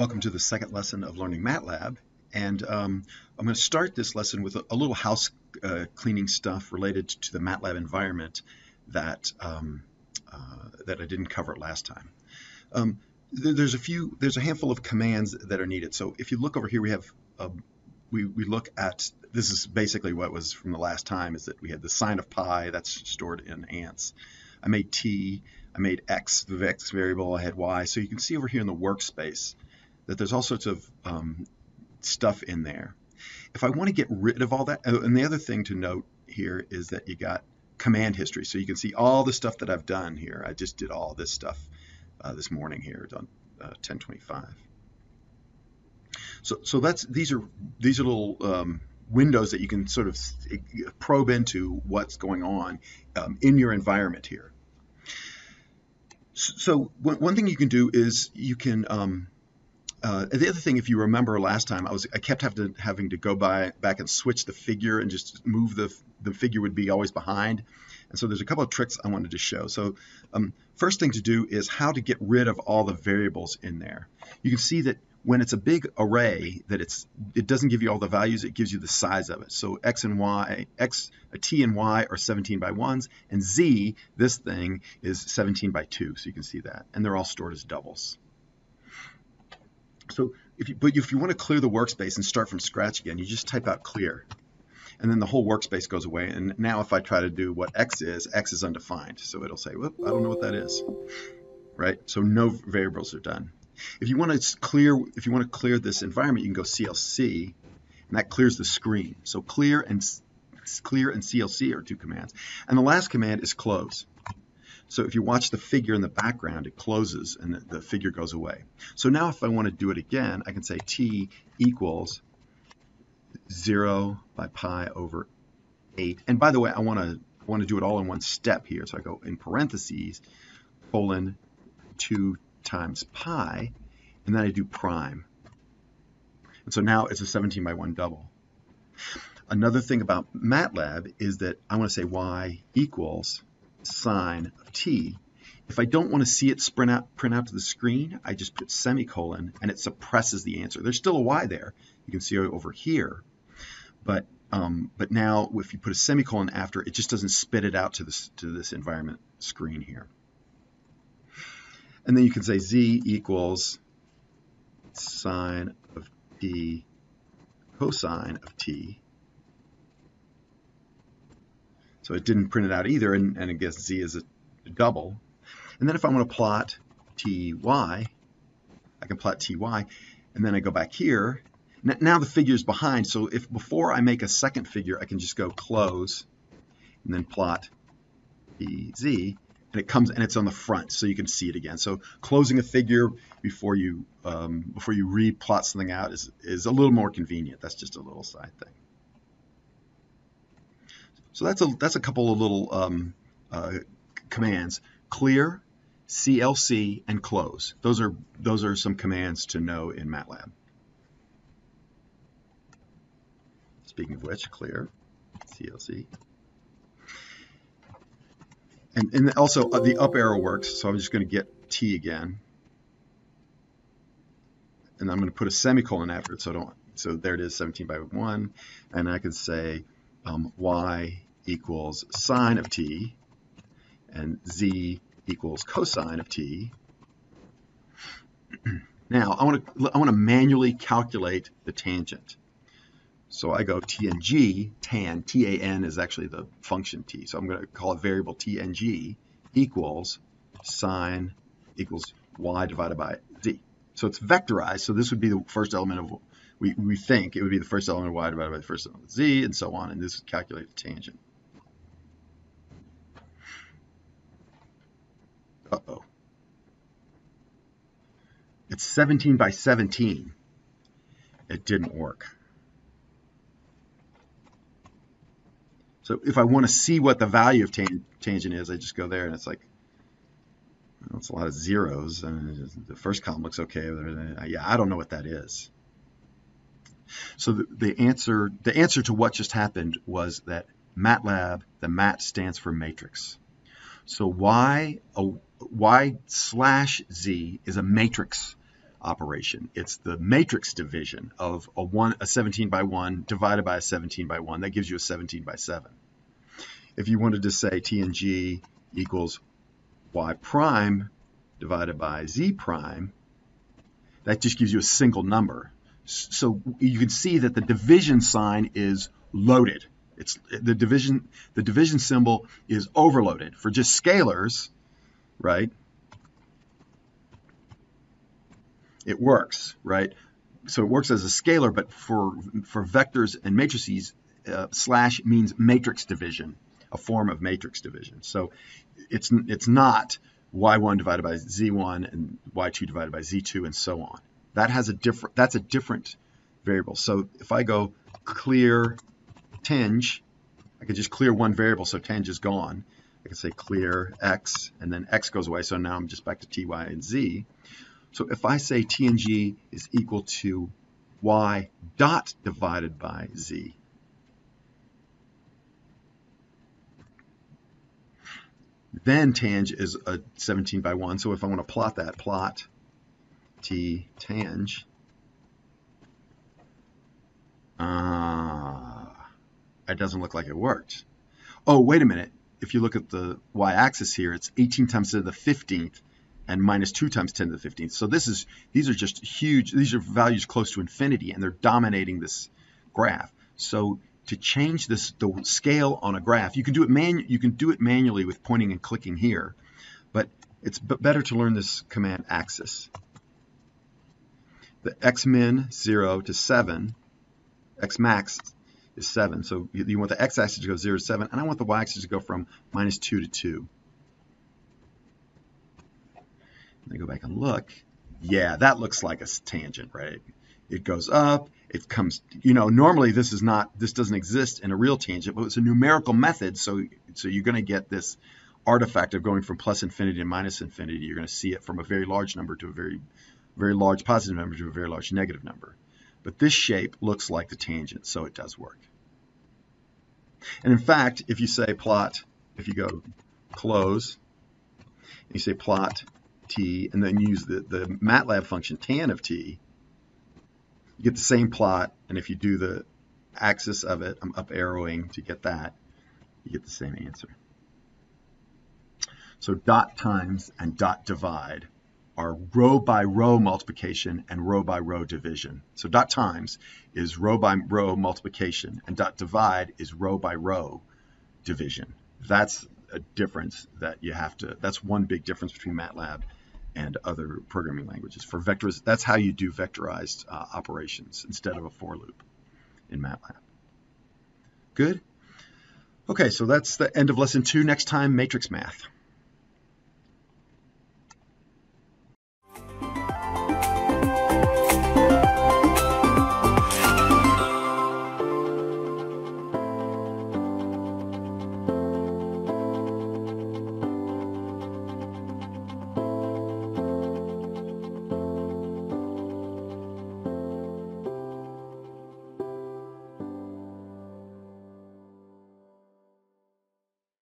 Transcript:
Welcome to the second lesson of Learning MATLAB. And um, I'm going to start this lesson with a, a little house uh, cleaning stuff related to the MATLAB environment that, um, uh, that I didn't cover last time. Um, there, there's a few, there's a handful of commands that are needed. So if you look over here, we have, um, we, we look at, this is basically what was from the last time, is that we had the sine of pi, that's stored in ans. I made t, I made x, the x variable, I had y. So you can see over here in the workspace, that there's all sorts of um, stuff in there. If I want to get rid of all that, oh, and the other thing to note here is that you got command history. So you can see all the stuff that I've done here. I just did all this stuff uh, this morning here on uh, 1025. So, so that's these are these are little um, windows that you can sort of probe into what's going on um, in your environment here. So one, one thing you can do is you can um, uh, the other thing, if you remember last time, I was I kept having to, having to go by back and switch the figure and just move the the figure would be always behind. And so there's a couple of tricks I wanted to show. So um, first thing to do is how to get rid of all the variables in there. You can see that when it's a big array, that it's it doesn't give you all the values, it gives you the size of it. So x and y, x, a t and y are 17 by 1s, and z, this thing, is 17 by 2. So you can see that. And they're all stored as doubles. So if you, but if you want to clear the workspace and start from scratch again, you just type out clear. And then the whole workspace goes away. And now if I try to do what x is, x is undefined. So it'll say, whoop, I don't know what that is. Right? So no variables are done. If you want to clear, if you want to clear this environment, you can go CLC, and that clears the screen. So clear and clear and CLC are two commands. And the last command is close. So if you watch the figure in the background, it closes and the, the figure goes away. So now if I want to do it again, I can say t equals 0 by pi over 8. And by the way, I want to want to do it all in one step here. So I go in parentheses, colon 2 times pi, and then I do prime. And so now it's a 17 by 1 double. Another thing about MATLAB is that I want to say y equals sine of t. If I don't want to see it print out, print out to the screen, I just put semicolon and it suppresses the answer. There's still a y there. You can see over here. But um, but now if you put a semicolon after, it just doesn't spit it out to this, to this environment screen here. And then you can say z equals sine of t cosine of t So it didn't print it out either, and, and I guess z is a double. And then if I want to plot ty, I can plot ty, and then I go back here. Now the figure is behind, so if before I make a second figure, I can just go close, and then plot z, and it comes and it's on the front, so you can see it again. So closing a figure before you um, before you replot something out is is a little more convenient. That's just a little side thing. So that's a that's a couple of little um, uh, commands: clear, CLC, and close. Those are those are some commands to know in MATLAB. Speaking of which, clear, CLC. And, and also uh, the up arrow works, so I'm just going to get T again. And I'm going to put a semicolon after it, so I don't. So there it is, 17 by 1. And I can say um, y equals sine of t, and z equals cosine of t. now, I want to I want to manually calculate the tangent. So I go tng, tan, tan is actually the function t. So I'm going to call a variable tng equals sine equals y divided by z. So it's vectorized. So this would be the first element of we, we think it would be the first element of y divided by the first element of z, and so on, and this would calculate the tangent. Uh-oh. It's 17 by 17. It didn't work. So if I want to see what the value of tan tangent is, I just go there and it's like, well, it's a lot of zeros. And the first column looks okay. Yeah, I don't know what that is. So the, the answer the answer to what just happened was that MATLAB, the MAT stands for matrix. So y, a, y slash z is a matrix operation. It's the matrix division of a one a 17 by 1 divided by a 17 by 1. That gives you a 17 by 7. If you wanted to say T and G equals y prime divided by z prime, that just gives you a single number. So you can see that the division sign is loaded. It's the division the division symbol is overloaded. For just scalars, right? It works, right? So it works as a scalar, but for for vectors and matrices, uh, slash means matrix division, a form of matrix division. So it's it's not y1 divided by z1 and y2 divided by z2 and so on. That has a different that's a different variable. So if I go clear tanh, I could just clear one variable, so tanh is gone. I can say clear x, and then x goes away, so now I'm just back to t, y, and z. So if I say t and g is equal to y dot divided by z, then tanh is a 17 by 1. So if I want to plot that, plot t tanh, uh, it doesn't look like it worked. Oh, wait a minute. If you look at the y-axis here, it's 18 times 10 to the 15th and minus 2 times 10 to the 15th. So this is these are just huge. These are values close to infinity, and they're dominating this graph. So to change this the scale on a graph, you can do it man you can do it manually with pointing and clicking here, but it's better to learn this command axis. The x min 0 to 7, x max is 7. So you, you want the x-axis to go 0 to 7, and I want the y-axis to go from minus 2 to 2. And I go back and look. Yeah, that looks like a tangent, right? It goes up, it comes, you know, normally this is not, this doesn't exist in a real tangent, but it's a numerical method, so, so you're going to get this artifact of going from plus infinity to minus infinity. You're going to see it from a very large number to a very, very large positive number to a very large negative number. But this shape looks like the tangent, so it does work. And in fact, if you say plot, if you go close, and you say plot t, and then use the, the MATLAB function tan of t, you get the same plot, and if you do the axis of it, I'm up arrowing to get that, you get the same answer. So dot times and dot divide are row by row multiplication and row by row division. So dot times is row by row multiplication and dot divide is row by row division. That's a difference that you have to, that's one big difference between MATLAB and other programming languages. For vectors, that's how you do vectorized uh, operations instead of a for loop in MATLAB. Good? Okay, so that's the end of lesson two. Next time, matrix math.